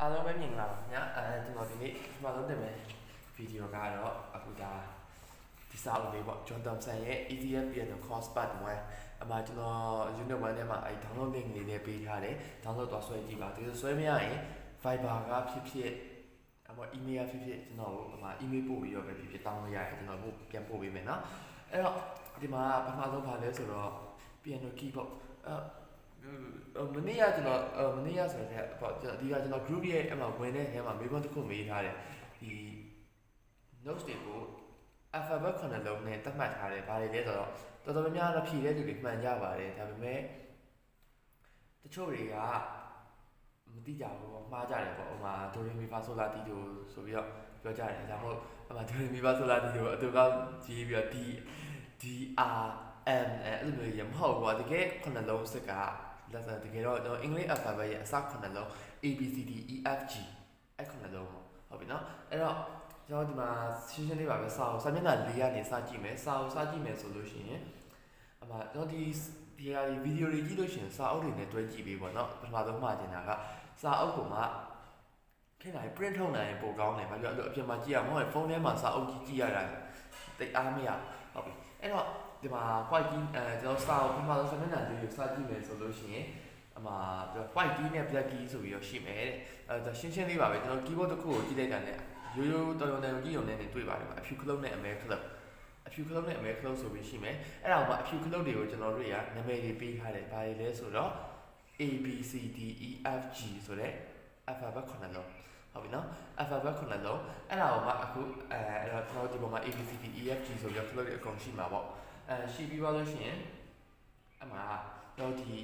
အားလုံးပဲမြင်လာပါခင်ဗျာအဲကျွန်တော်ဒီနေ့ပထမဆုံးတင်မယ်ဗီဒီယိုကတော့အခုဒါဒီစာအုပ်လေးပေါ့ John Thompson ရဲ့ EDF Piano Course Part 1အမှကျွန်တော် Unit 1ထဲမှာအဲ download link လေးနဲ့ပေးထားတယ် download သွားဆွဲကြည့်ပါဒီလိုဆွဲမရရင် Viber ကဖြစ်ဖြစ်အမ email ဖြစ်ဖြစ်ကျွန်တော်အမ email ပို့ပြီးတော့ပဲဖြစ်ဖြစ် download ရရင်ကျွန်တော်ပို့ပြန်ပို့ပေးမယ်နော်အဲ့တော့ဒီမှာပထမဆုံးပါလဲဆိုတော့ piano keyboard အဲ မနေ့ကကျွန်တော်မနေ့ကဆိုတော့ပေါ့ကျွန်တော်ဒီကကျွန်တော် group ရဲ့အမှဝင်တဲ့နေရာမှာမေးခွန်းတစ်ခုမေးထားတယ်ဒီ notes တွေကို alphabet ခုနှစ်လုံးနဲ့သတ်မှတ်ထားတယ်ဘာတွေလဲဆိုတော့တော်တော်များများတော့ဖြည့်တဲ့လူတွေမှန်ကြပါတယ်ဒါပေမဲ့တချို့တွေကမသိကြဘူးပေါ့မှားကြတယ်ပေါ့ဟိုမှာ do re mi fa sol la ti do ဆိုပြီးတော့ပြောကြတယ်ဒါမှမဟုတ်ဟိုမှာ do re mi fa sol la ti do အတူကကြီးပြီးတော့ d d r m အဲ့လိုမျိုးရမဟုတ်ဘူးတကယ်ခုနှစ်လုံးစစ်က လက်စတကယ်တော့ကျွန်တော် English alphabet ရဲ့အစခုနှစ်လုံး A B C D E F G အဲ့ခုနှစ်လုံးဟုတ်ပြီနော်အဲ့တော့ကျွန်တော်ဒီမှာရှင်းရှင်းလေးပါပဲစာအုပ်စာမျက်နှာ၄ကနေစကြည့်မယ်စာအုပ်စကြည့်မယ်ဆိုလို့ရှိရင်အမှကျွန်တော်ဒီဒီဟာဒီဗီဒီယိုတွေကြည့်လို့ရှိရင်စာအုပ်တွေနဲ့တွဲကြည့်ပေးပေါ့နော်ပထမဆုံးမှာကျင်တာကစာအုပ်ကမှခင်ဗျာ print ထုတ်နိုင်ရင်ပိုကောင်းတယ်ဘာလို့လဲအပြင်မှာကြည့်ရမှာမဟုတ်ဖုန်းထဲမှာစာအုပ်ကြီးကြည့်ရတာတိတ်အားမရဟုတ်ပြီအဲ့တော့ ဒီမှာ white key အဲကျွန်တော်စာအုပ်ပထမဆုံးစာမျက်နှာလေးကိုစကြည့်မယ်ဆိုလို့ရှိရင်အမှာ white key နဲ့ black key ဆိုပြီးတော့ရှိမယ်တဲ့အဲဒါရှင်းရှင်းလေးပါပဲကျွန်တော် keyboard တစ်ခုကိုကြည့်လိုက်တာနဲ့ရိုးရိုးတော်တော်နဲ့ကြည့်ရုံနဲ့တွေ့ပါတယ်အဖြူခလုတ်နဲ့အမဲခလုတ်အဖြူခလုတ်နဲ့အမဲခလုတ်ဆိုပြီးရှိမယ်အဲ့ဒါကအဖြူခလုတ်တွေကိုကျွန်တော်တို့ရနာမည်တွေပေးထားတယ်ဘာတွေလဲဆိုတော့ A B C D E F G ဆိုတဲ့ alphabet ခုနှစ်လုံးဟုတ်ပြီနော် alphabet ခုနှစ်လုံးအဲ့ဒါကိုမှအခုအဲအဲ့တော့ကျွန်တော်ဒီပေါ်မှာ A B C D E F G ဆိုပြီးတော့ flow တွေအကုန်ရှိမှာပေါ့ အဲရှိပြီးသွားလို့ရှိရင်အမှတော့ဒီ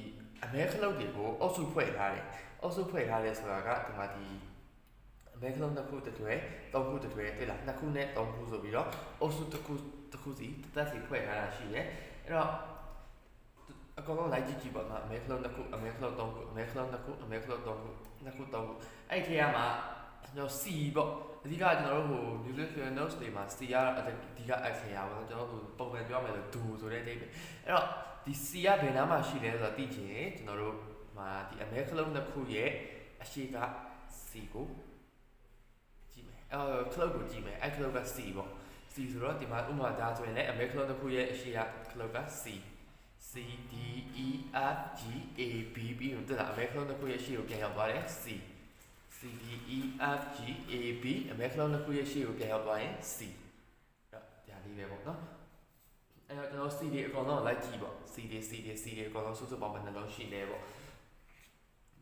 အမဲခလုတ်တွေကိုအုပ်စုဖွဲ့ထားတယ်အုပ်စုဖွဲ့ထားတယ်ဆိုတာကဒီမှာဒီအမဲခလုတ်နှစ်ခုတစ်တွဲသုံးခုတစ်တွဲတွေ့လားနှစ်ခုနဲ့သုံးခုဆိုပြီးတော့အုပ်စုတစ်ခုတစ်ခုစီတစ်သက်စီဖွဲ့ထားတာရှိတယ်အဲ့တော့အကောင်လုံးလိုက်ကြည့်ကြည့်ပါနော်အမဲခလုတ်နှစ်ခုအမဲခလုတ်သုံးခုအမဲခလုတ်နှစ်ခုအမဲခလုတ်သုံးခုနှစ်ခုသုံးခုအဲ့ဒီထဲမှာ ကျွန်တော် C ပေါ့အဓိကကျွန်တော်တို့ဟို music notes တွေမှာ C ကအဓိက accent ရပါတော့ကျွန်တော်တို့ပုံမှန်ပြောမယ်ဆို do ဆိုတဲ့အဓိပ္ပာယ်အဲ့တော့ဒီ C ကဘယ်နားမှာရှိလဲဆိုတော့သိချင်ကျွန်တော်တို့မှာဒီအမဲခလုံးတစ်ခုရဲ့အရှိက C ကိုကြည့်မယ်အဲ club ကိုကြည့်မယ်အဲ club က C ပေါ့ C ဆိုတော့ဒီမှာဥပမာဒါဆိုရင်လည်းအမဲခလုံးတစ်ခုရဲ့အရှိက club က C C D E F G A B ပြီးတော့တက်လာအမဲခလုံးတစ်ခုရဲ့အရှိကိုပြန်ရောက်သွားတယ် C C D E F G A B အမဲခလုံးတစ်ခုရဲ့အရှိကိုပြန်ရောက်သွားရင် C အဲ့ဒါလေးပဲပေါ့နော်အဲ့တော့ကျွန်တော် C တွေအကုန်လုံးလိုက်ကြည့်ပေါ့ C တွေ C တွေ C တွေအကုန်လုံးစုစုပေါင်းပဲနှလုံးရှိနေပေါ့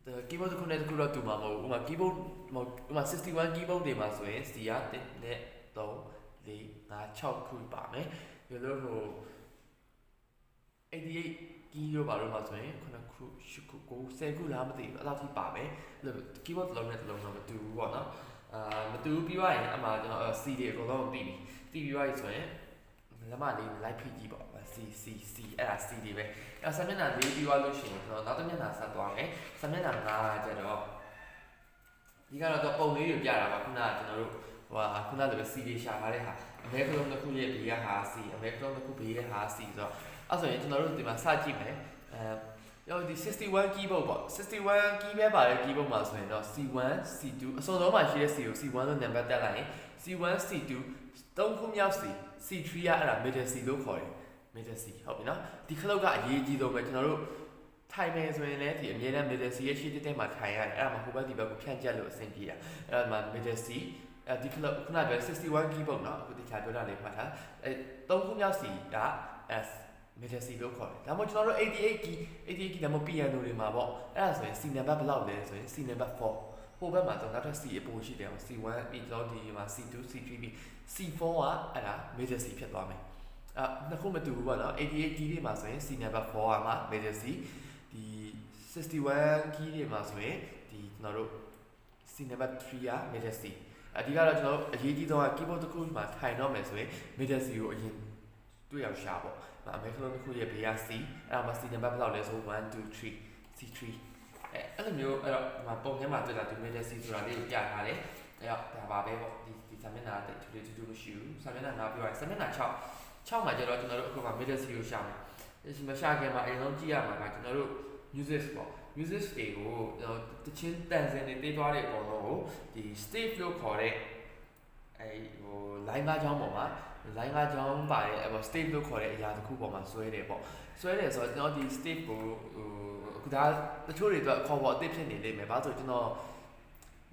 the keyboard တစ်ခုနဲ့တစ်ခုတော့တူမှာမဟုတ်ဘူးဥပမာ keyboard ဥပမာ61 keyboard တွေမှာဆိုရင် C က1နဲ့3 4 5 6ခုပါမယ်ဒီလိုဟို88 key ရောပါတော့မှာဆိုရင်9ခု10ခု9 10ခုလားမသိဘူးအဲ့လောက်ထိပါမယ်အဲ့လို keyboard တစ်လုံးနဲ့တစ်လုံးတော့မတူဘူးပေါ့နော်အာမတူဘူးပြီးသွားရင်အမှကျွန်တော် C တွေအကုန်လုံးပြီးပြီတီးပြီးသွားပြီဆိုရင်လက်မလေးလိုက်ဖိကြည့်ပေါ့ C C C အဲ့ဒါ C တွေပဲအဲ့ဆမျက်နှာလေးပြီးသွားလို့ရှိရင်ကျွန်တော်နောက်တစ်မျက်နှာဆက်သွားမယ်ဆမျက်နှာ9ကျတော့ဒီကတော့ပုံလေးတွေပြတာပါခုနကကျွန်တော်တို့ဟိုဟာခုနလိုပဲ C တွေရှာထားတဲ့ဟာအမဲကလုံးတစ်ခုရဲ့ဘေးကဟာ C အမဲကလုံးတစ်ခုဘေးရဲ့ဟာ C ဆိုတော့ အဲ့ဆိုရင်ကျွန်တော်တို့ဒီမှာစကြည့်မယ်အဲရောဒီ61 keyboard ပေါ့61 key ပဲပါတဲ့ keyboard မှာဆိုရင်တော့ C1 C2 အစောဆုံးမှာရှိတဲ့ C ကို C1 လို့နံပါတ်တက်လိုက်ရင် C1 C2 သုံးခုမြောက် C C3 ကအဲ့ဒါ middle C လို့ခေါ်တယ် middle C ဟုတ်ပြီနော်ဒီခလုတ်ကအရေးကြီးဆုံးပဲကျွန်တော်တို့ထိုင်မယ်ဆိုရင်လည်းဒီအမြဲတမ်း middle C ရဲ့ရှိတဲ့တဲ့မှာထိုင်ရတယ်အဲ့ဒါမှဟိုဘက်ဒီဘက်ကိုဖြန့်ကျက်လို့အဆင်ပြေတာအဲ့ဒါမှ middle C အဲ့ဒီခလုတ်ခုနကပြော61 keyboard နော်အခုတခြားပြောတာလေးမှတ်ထားအဲသုံးခုမြောက် C က S middle C လို့ခေါ်တယ်ဒါမှမဟုတ်ကျွန်တော်တို့88 key 88 key ဒါမှမဟုတ် piano တွေမှာပေါ့အဲ့ဒါဆိုရင် C number ဘယ်လောက်လဲဆိုရင် C number 4ဟိုဘက်မှာတော့နောက်ထပ် C အပိုရှိတယ် C1 ပြီးတော့ဒီမှာ C2 C3 ပြီး C4 ကအဲ့ဒါ major C ဖြစ်သွားမယ်အာနှစ်ခုမတူဘူးပေါ့နော်88 key တွေမှာဆိုရင် C number 4ကမှ major C ဒီ61 key တွေမှာဆိုရင်ဒီကျွန်တော်တို့ C number 3က major C အဓိကတော့ကျွန်တော်တို့အရေးကြီးဆုံးက keyboard တစ်ခုမှာထိုင်တော့မယ်ဆိုရင် major C ကိုအရင် တွေ့ရောက်ရှာပေါ့အမေခလုံးတစ်ခုရဲ့ဘေးက C အဲ့ဒါမှ C number ဘယ်လောက်လဲဆို1 2 3 C3 အဲအဲ့လိုမျိုးအဲ့တော့ဒီမှာပုံထဲမှာတွေ့တာဒီ major C ဆိုတာလေးကိုပြထားတယ်အဲ့တော့ဒါပါပဲပေါ့ဒီဒီစာမျက်နှာတိတ်ထူးထူးထူးမရှိဘူးစာမျက်နှာနောက်ပြောရစာမျက်နှာ6 6မှာကျတော့ကျွန်တော်တို့အခုမှ middle C ကိုရှာမယ်ဒီမှာရှာခင်မှာအရင်ဆုံးကြည့်ရမှာကကျွန်တော်တို့ music ပေါ့ music တွေကိုတချင်းတန်စင်တွေတေးသွားတဲ့အကုန်လုံးကိုဒီ stage လို့ခေါ်တဲ့အဲဟို line ကားချောင်းပေါ်မှာ line ကားချောင်းပါတဲ့အဲ stage လို့ခေါ်တဲ့အရာတစ်ခုပေါ်မှာဆွဲတယ်ပေါ့ဆွဲတယ်ဆိုတော့ကျွန်တော်ဒီ stage ကိုဟိုအခုဒါတချို့တွေတော့ခေါ်ပေါ်အသစ်ဖြစ်နေလိမ့်မယ်ဘာလို့ဆိုကျွန်တော်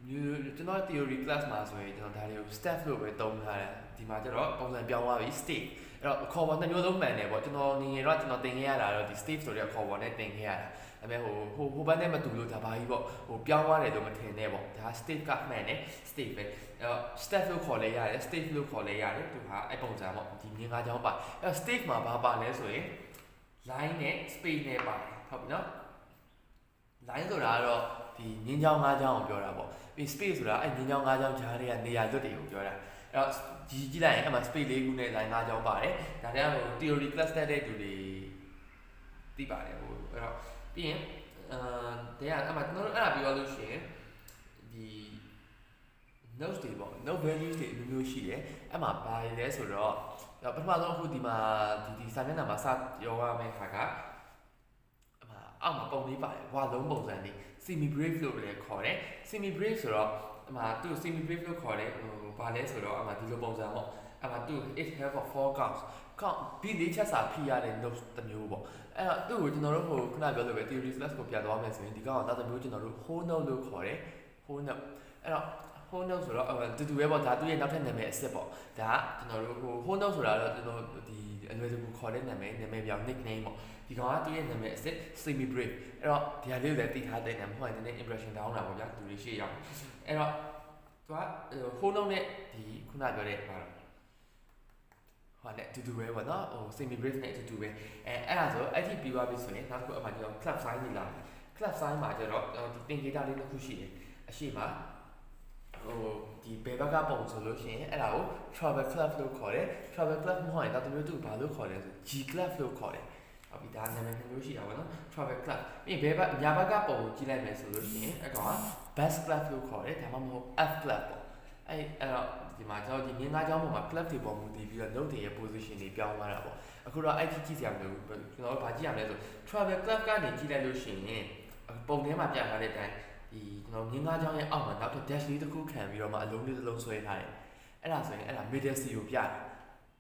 ကျွန်တော် theory class မှာဆိုရင်ကျွန်တော်ဒါတွေကို step လို့ပဲသုံးထားတယ်ဒီမှာကျတော့ပုံစံပြောင်းသွားပြီ state အဲ့တော့ခေါ်ပေါ်နှစ်မျိုးလုံးမှန်တယ်ပေါ့ကျွန်တော်ငငယ်တော့ကျွန်တော်သင်ခဲ့ရတာတော့ဒီ state ဆိုတဲ့ခေါ်ပေါ်နဲ့သင်ခဲ့ရတာ ဒါပေမဲ့ဟိုဟိုဟိုဘက်နဲ့မတူလို့ဒါဘာကြီးပေါ့ဟိုပြောင်းသွားတယ်လို့မထင်နဲ့ပေါ့ဒါ state ကမှန်တယ် state ပဲအဲ့တော့ step လို့ခေါ်လဲရတယ် state လို့ခေါ်လဲရတယ်သူဟာအဲ့ပုံစံပေါ့ဒီမြင်ကားကြောင်းပါအဲ့တော့ state မှာဘာပါလဲဆိုရင် line နဲ့ space နဲ့ပါတယ်ဟုတ်ပြီနော် line ဆိုတာကတော့ဒီငင်းချောင်းငါးချောင်းကိုပြောတာပေါ့ပြီး space ဆိုတာအဲ့ငင်းချောင်းငါးချောင်းဂျားတွေကနေရာလွတ်တွေကိုပြောတာအဲ့တော့ကြီးကြည့်လိုက်ရင်အဲ့မှာ space လေးခုနဲ့ line ငါးချောင်းပါတယ်ဒါတည်းဟို theory class တက်တဲ့သူတွေသိပါတယ်ဟိုအဲ့တော့ ပြီးရင်အာတရားအဲ့မှာကျွန်တော်တို့အဲ့ဒါပြောလို့ရှိရင်ဒီ notes တွေပေါ့ note values တွေအမျိုးမျိုးရှိတယ်အဲ့မှာဘာလဲဆိုတော့ပထမဆုံးအခုဒီမှာဒီဒီစာမျက်နှာမှာစပြောရမယ့်ခါကအမအောက်မှာပုံလေးပါတယ်ဝါလုံးပုံစံလေး semi brave လို့လည်းခေါ်တယ် semi brave ဆိုတော့အမသူ semi brave လို့ခေါ်တယ်ဟိုဘာလဲဆိုတော့အမဒီလိုပုံစံပေါ့အမသူ it have a four counts count ပြီးလေးချက်စာဖိရတဲ့ notes တစ်မျိုးပေါ့အဲ့တော့သူ့ကိုကျွန်တော်တို့ဟိုခုနပြောလို့ပဲ theory class ကိုပြန်သွားမယ်ဆိုရင်ဒီကောင်ကနောက်တစ်မျိုးကျွန်တော်တို့ whole note လို့ခေါ်တယ် whole note အဲ့တော့ whole note ဆိုတော့တူတူပဲပေါ့ဒါသူ့ရဲ့နောက်ထပ်နာမည်အစ်စ်ပေါ့ဒါကကျွန်တော်တို့ဟို whole note ဆိုတာတော့ကျွန်တော်ဒီအလွယ်တကူခေါ်တဲ့နာမည်နာမည်ပြောင်း nickname ပေါ့ဒီကောင်ကသူ့ရဲ့နာမည်အစ်စ် semi brave အဲ့တော့ဒီဟာလေးကိုလည်းသိထားတဲ့နာမည်ဟိုကနည်း impression တောင်းတာပေါ့ဗျာသူတွေရှေ့ရောက်အဲ့တော့သူက whole note နဲ့ဒီခုနပြောတဲ့ဟာ ဟိုနဲ့အတူတူပဲပေါ့နော်ဟို semi brave နဲ့အတူတူပဲအဲအဲ့ဒါဆိုအဲ့ဒီပြီးသွားပြီဆိုရင်နောက်တစ်ခုအမှကျွန်တော် club sign ကြီးလာ club sign မှာကျတော့ဒီသင်္ကေတလေးတစ်ခုရှိတယ်အရှိမှာဟိုဒီဘယ်ဘက်ကပုံဆိုလို့ရှိရင်အဲ့ဒါကို travel club လို့ခေါ်တယ် travel club မဟုတ်ရင်တော့တမျိုးသူဘာလို့ခေါ်လဲဆို G club လို့ခေါ်တယ်ဟုတ်ပြီဒါနာမည်မျိုးရှိတာပေါ့နော် travel club ပြီးရင်ဘယ်ဘက်ညာဘက်ကပုံကိုကြည့်လိုက်မယ်ဆိုလို့ရှိရင်အဲ့ကောင်က bus club လို့ခေါ်တယ်ဒါမှမဟုတ် F club ပေါ့အဲ့အဲ့တော့ ဒီမှာကျွန်တော်ဒီမြင်းသားကျောင်းပေါ်မှာ club တွေပေါ်မူတည်ပြီးတော့ note တွေရဲ့ position တွေပြောင်းသွားတာပေါ့အခုတော့အဲ့ဒီကြည့်စရာမလိုဘူးကျွန်တော်တို့ဘာကြည့်ရမလဲဆို travel club ကနေကြည့်လိုက်လို့ရှိရင်ပုံထဲမှာပြထားတဲ့အတိုင်းဒီကျွန်တော်မြင်းကားချောင်းရဲ့အောက်မှာနောက်ထပ် dash လေးတစ်ခုခံပြီးတော့မှအလုံးလေးတစ်လုံးဆွဲထားတယ်အဲ့ဒါဆိုရင်အဲ့ဒါ middle C ကိုပြတယ်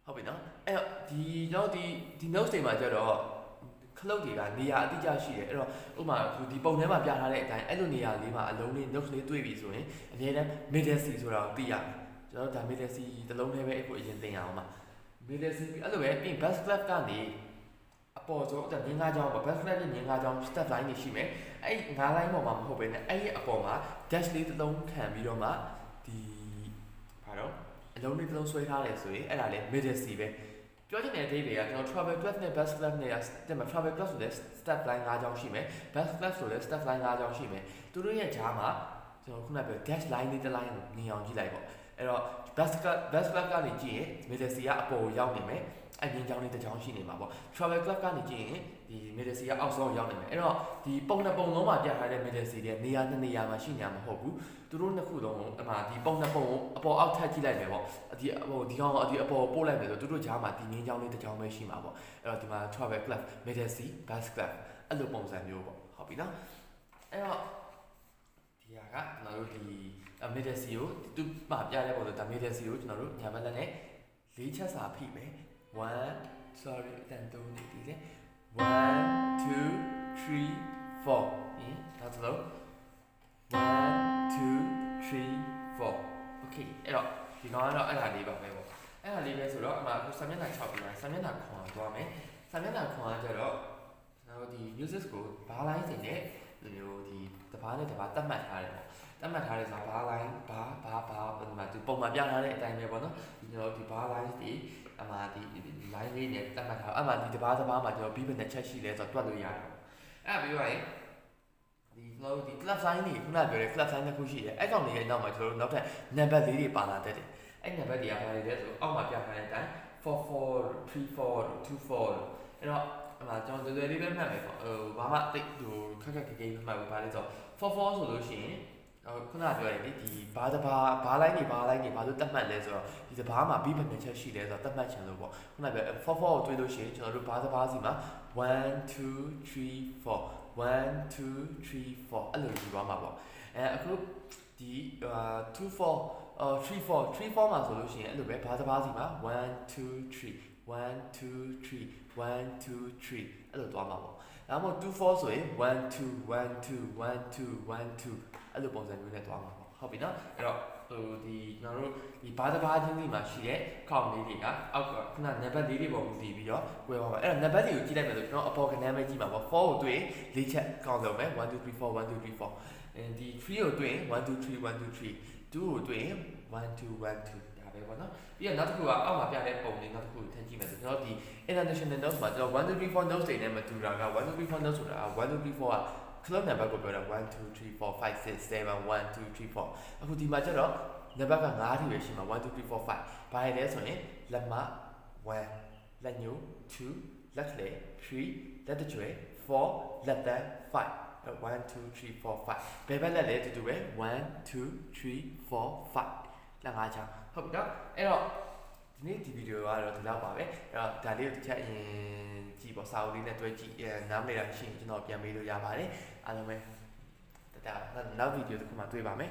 ဟုတ်ပြီနော်အဲ့တော့ဒီကျွန်တော်ဒီဒီ notes တွေမှာကျတော့ခလုတ်တွေကနေရာအတိအကျရှိတယ်အဲ့တော့ဥပမာဒီပုံထဲမှာပြထားတဲ့အတိုင်းအဲ့လိုနေရာလေးမှာအလုံးလေး notes လေးတွေ့ပြီဆိုရင်အများနဲ့ middle C ဆိုတာကိုသိရမယ် ကျွန်တော်ဒါ middle C တစ်လုံးထဲပဲအခုအရင်သင်ရအောင်ပါ middle C အဲ့လိုပဲပြီး bus club ကနေအပေါ်ဆုံးအဲ့ငင်းငါးချောင်းပေါ့ bus club နဲ့ငင်းငါးချောင်း step line တွေရှိမယ်အဲ့ငါး line ပေါ်မှာမဟုတ်ဘဲနဲ့အဲ့ဒီအပေါ်မှာ dash လေးတစ်လုံးခံပြီးတော့မှဒီဘာတော့အလုံးလေးတစ်လုံးဆွဲထားတယ်ဆိုရင်အဲ့ဒါလည်း middle C ပဲပြောချင်တဲ့အဓိပ္ပာယ်ကကျွန်တော် travel club နဲ့ bus club နဲ့တက်မှာ travel club ဆိုတဲ့ step line ၅ချောင်းရှိမယ် bus club ဆိုတဲ့ step line ၅ချောင်းရှိမယ်သူတို့ရဲ့ဂျားမှာကျွန်တော်ခုနပြော dash line လေးတစ် line ကိုမြင်အောင်ကြည့်လိုက်ပေါ့ အဲ့တော့ bus club bus club ကနေကြည့်ရင် middle C ကအပေါ်ကိုရောက်နေမယ်အငင်းချောင်းလေးတစ်ချောင်းရှိနေမှာပေါ့ travel club ကနေကြည့်ရင်ဒီ middle C ကအောက်ဆုံးရောက်နေမယ်အဲ့တော့ဒီပုံနှစ်ပုံလုံးမှာပြထားတဲ့ middle C တဲ့နေရာနှစ်နေရာမှာရှိနေမှာမဟုတ်ဘူးသူတို့နှစ်ခုလုံးအမှဒီပုံနှစ်ပုံကိုအပေါ်အောက်ထပ်ကြည့်လိုက်မယ်ပေါ့ဒီဟိုဒီကောင်ကဒီအပေါ်ပို့လိုက်မယ်ဆိုသူတို့ဂျားမှာဒီငင်းချောင်းလေးတစ်ချောင်းပဲရှိမှာပေါ့အဲ့တော့ဒီမှာ travel club middle C bus club အဲ့လိုပုံစံမျိုးပေါ့ဟုတ်ပြီနော်အဲ့တော့ဒီဟာကကျွန်တော်တို့ဒီ middle C ကိုသူမှပြတဲ့ပုံစံဒါ middle C ကိုကျွန်တော်တို့ညာဘက်လက်နဲ့လေးချက်စာဖိမယ်1 sorry အတန်တုံးနေဒီလေ1 2 3 4ဟင်ဒါဆိုလို့1 2 3 4 okay အဲ့တော့ဒီကောင်ကတော့အဲ့ဒါလေးပါပဲပေါ့အဲ့ဒါလေးပဲဆိုတော့အမှအခုစာမျက်နှာ6ပြီးပါစာမျက်နှာခွန်သွားမယ်စာမျက်နှာခွန်ကကြတော့ကျွန်တော်ဒီ users ကိုဘားလိုင်းစင်နဲ့ ဒီမျိုးဒီတဘာနဲ့တဘာတတ်မှတ်ထားတယ်ပေါ့တတ်မှတ်ထားတဲ့ဆိုဘားလိုင်းဘာဘာဘာပုံမှန်ဒီပုံမှန်ပြထားတဲ့အတိုင်းပဲပေါ့နော်ဒီကျွန်တော်ဒီဘားလိုင်းဒီအမှဒီ line လေးနဲ့တတ်မှတ်ထားအမှဒီတဘာတဘာမှာကျွန်တော်ပြီးဘယ်နဲ့ချက်ရှိလဲဆိုတော့တွက်လို့ရတယ်အဲ့ဒါပြီးတော့ရင်ဒီကျွန်တော်တို့ဒီ club sign တွေခုနပြောတဲ့ club sign တစ်ခုရှိတယ်အဲ့ကောင်လေးရဲ့နောက်မှာကျွန်တော်တို့နောက်ထပ် number လေးတွေပါလာတတ်တယ်အဲ့ number တွေကဘာတွေလဲဆိုအောက်မှာပြထားတဲ့အတိုင်း4434 24အဲ့တော့ အမှကျွန်တော်လွယ်လွယ်လေးပဲမှတ်မယ်ပေါ့ဟိုဘာမှတိတ်ဟိုခက်ခက်ခဲခဲမှတ်ဘူးဘာလဲဆိုတော့44ဆိုလို့ရှိရင်ခုနပြောရတယ်ဒီဘာတဘာဘာလိုက်နေဘာလိုက်နေဘာလို့တတ်မှတ်လဲဆိုတော့ဒီတဘာမှာပြီးဘယ်နှချက်ရှိလဲဆိုတော့တတ်မှတ်ချင်လို့ပေါ့ခုနပြော44ကိုတွေးလို့ရှိရင်ကျွန်တော်တို့ဘာတဘာစီမှာ1 2 3 4 1 2 3 4အဲ့လိုယူသွားမှာပေါ့အဲအခုဒီ2 4အော်3 4 3 4မှာဆိုလို့ရှိရင်အဲ့လိုပဲဘာတစ်ပါးစီမှာ1 2 3 1 2 3 1 2 3အဲ့လိုသွားမှာပေါ့ဒါမှမဟုတ်2 4ဆိုရင်1 2 1 2 1 2 1 2အဲ့လိုပုံစံမျိုးနဲ့သွားမှာပေါ့ဟုတ်ပြီနော်အဲ့တော့ဟိုဒီကျွန်တော်တို့ဒီဘာတစ်ပါးချင်းစီမှာရှိတဲ့ခေါင်းလေးတွေကအောက်ကခုနနံပါတ်လေးတွေပေါ်မူတည်ပြီးတော့ကွဲသွားပါအဲ့တော့နံပါတ်တွေကိုကြည့်လိုက်မယ်ဆိုကျွန်တော်အပေါ်ကနံပါတ်ကြည့်မှာပေါ့4ကိုတွေ့၄ချက်ကောင်းဆုံးပဲ1 2 3 4 1 2 3 4အဲဒီ3ကိုတွေ့1 2 3 1 2 3 2ကိုတွေ့1 2 1 2ဒါ ပဲပေါ့နော်ပြီးတော့နောက်တစ်ခုကအောက်မှာပြတဲ့ပုံလေးနောက်တစ်ခုထည့်ကြည့်မယ်ဆိုကျွန်တော်ဒီ international notes မှာကျွန်တော်1 2 3 4 notes တွေနဲ့မတူတာက1 2 3 4 notes ဆိုတာ1 2 3 4က club number ကိုပြောတာ1 2 3 4 5 6 7 1 2 3 4အခုဒီမှာကျတော့နံပါတ်က9ထိပဲရှိမှာ1 2 3 4 5ဘာလဲဆိုရင်လက်မ1လက်ညို2လက်လေ3လက်တကြွယ်4လက်တန်း5 1 2 3 4 5ဘယ်ဘက်လက်လဲတူတူပဲ1 2 3 4 5 လက်ငါးချောင်းဟုတ်ပြီနော်အဲ့တော့ဒီနေ့ဒီဗီဒီယိုကတော့ဒီလောက်ပါပဲအဲ့တော့ဒါလေးကိုတစ်ချက်အရင်ကြည့်ပေါ့စာအုပ်လေးနဲ့တွဲကြည့်အဲနားမလည်တာရှိရင်ကျွန်တော်ပြန်မေးလို့ရပါတယ်အားလုံးပဲတတနောက်ဗီဒီယိုတစ်ခုမှတွေ့ပါမယ်